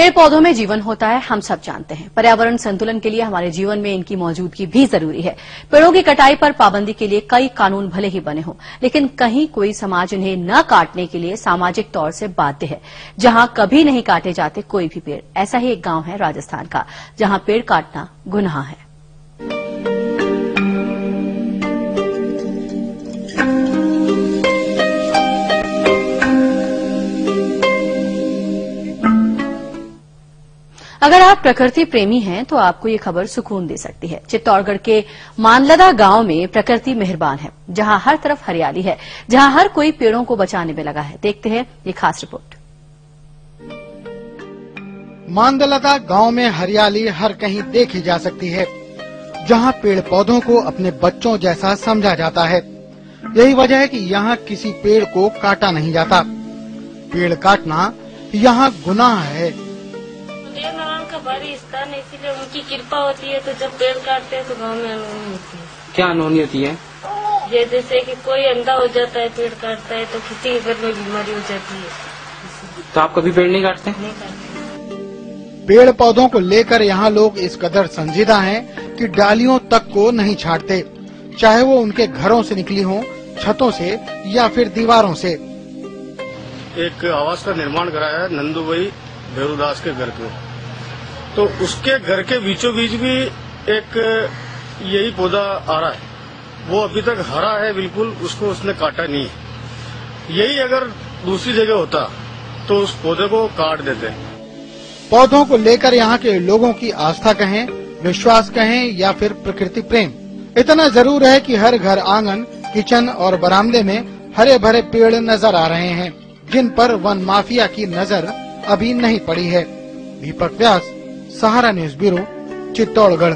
पेड़ पौधों में जीवन होता है, हम सब जानते हैं। पर्यावरण संतुलन के लिए हमारे जीवन में इनकी मौजूदगी भी ज़रूरी है। पेड़ों की कटाई पर पाबंदी के लिए कई कानून भले ही बने हों, लेकिन कहीं कोई समाज इन्हें न काटने के लिए सामाजिक तौर से बाध्य है। जहाँ कभी नहीं काटे जाते कोई भी पेड़, ऐसा ही एक गाँव है राजस्थान का, जहाँ पेड़ काटना गुनाह है। अगर आप प्रकृति प्रेमी हैं तो आपको ये खबर सुकून दे सकती है। चित्तौड़गढ़ के मानलदा गाँव में प्रकृति मेहरबान है, जहाँ हर तरफ़ हरियाली है, जहाँ हर कोई पेड़ों को बचाने में लगा है। देखते हैं ये खास रिपोर्ट। मानदलता गाँव में हरियाली हर कहीं देखी जा सकती है, जहाँ पेड़ पौधों को अपने बच्चों जैसा समझा जाता है। यही वजह है कि यहाँ किसी पेड़ को काटा नहीं जाता। पेड़ काटना यहाँ गुनाह है। देव नारायण का भारी स्थान है इसीलिए उनकी कृपा होती है तो जब पेड़ काटते हैं तो गाँव में अनहोनी होती है। क्या अनहोनी होती है? ये जैसे कि कोई अंधा हो जाता है पेड़ काटता है तो किसी के घर में बीमारी हो जाती है। तो आप कभी पेड़ नहीं काटते? नहीं काटते। पेड़ पौधों को लेकर यहाँ लोग इस कदर संजीदा हैं कि डालियों तक को नहीं छाटते। चाहे वो उनके घरों से निकली हों, छतों से या फिर दीवारों से। एक आवास का निर्माण कराया है नंदू भाई भैरूदास के घर को। तो उसके घर के बीचों बीच भी एक, यही पौधा आ रहा है। वो अभी तक हरा है बिल्कुल, उसको उसने काटा नहीं है। यही अगर दूसरी जगह होता तो उस पौधे को काट देते। पौधों को लेकर यहाँ के लोगों की आस्था कहें, विश्वास कहें या फिर प्रकृति प्रेम। इतना ज़रूर है कि हर घर आँगन, किचन और बरामदे में हरे भरे पेड़ नज़र आ रहे हैं, जिन पर वन माफिया की नज़र अभी नहीं पड़ी है। दीपक व्यास सहारा न्यूज ब्यूरो चित्तौड़गढ़